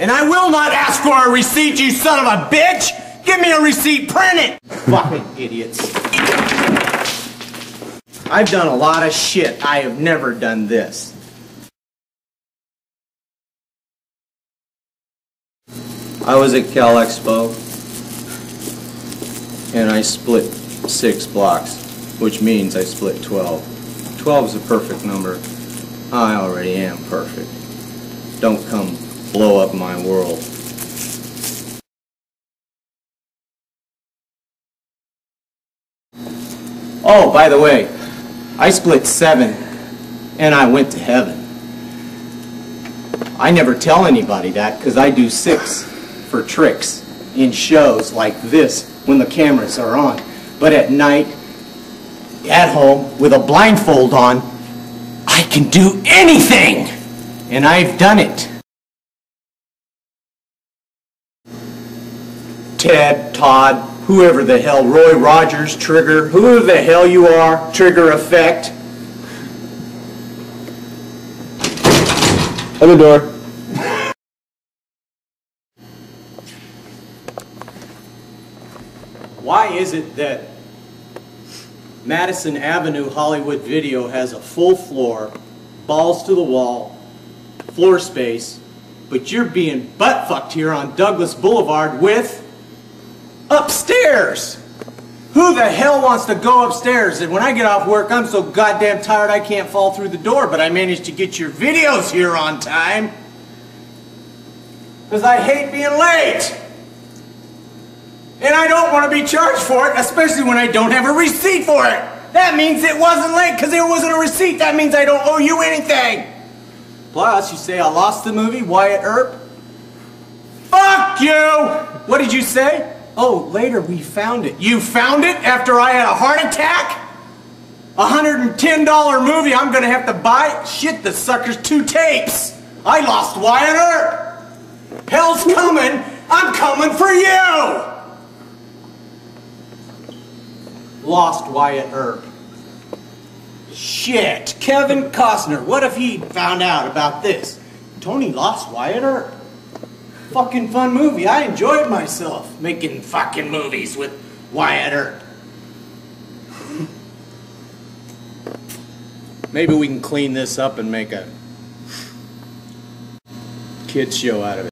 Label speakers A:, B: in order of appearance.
A: And I will not ask for a receipt, you son of a bitch! Give me a receipt, print it! Fucking idiots. I've done a lot of shit. I have never done this. I was at Cal Expo and I split six blocks, which means I split 12. 12 is a perfect number. I already am perfect. Don't come blow up my world. Oh, by the way, I split seven and I went to heaven. I never tell anybody that because I do six for tricks in shows like this when the cameras are on. But at night, at home, with a blindfold on, I can do anything! And I've done it. Ted, Todd, whoever the hell, Roy Rogers, Trigger, whoever the hell you are, Trigger Effect.
B: Other door.
A: Why is it that Madison Avenue Hollywood Video has a full floor, balls to the wall, floor space, but you're being butt fucked here on Douglas Boulevard with upstairs? Who the hell wants to go upstairs? And when I get off work, I'm so goddamn tired I can't fall through the door, but I managed to get your videos here on time. Because I hate being late. And I don't want to be charged for it, especially when I don't have a receipt for it. That means it wasn't late because there wasn't a receipt. That means I don't owe you anything. Plus, you say I lost the movie, Wyatt Earp. Fuck you! What did you say? Oh, later we found it. You found it after I had a heart attack? A $110 movie I'm gonna have to buy? Shit, the sucker's two tapes. I lost Wyatt Earp. Hell's coming. I'm coming for you! Lost Wyatt Earp. Shit, Kevin Costner. What if he found out about this? Tony lost Wyatt Earp. Fucking fun movie. I enjoyed myself making fucking movies with Wyatt Earp. Maybe we can clean this up and make a kids show out of it.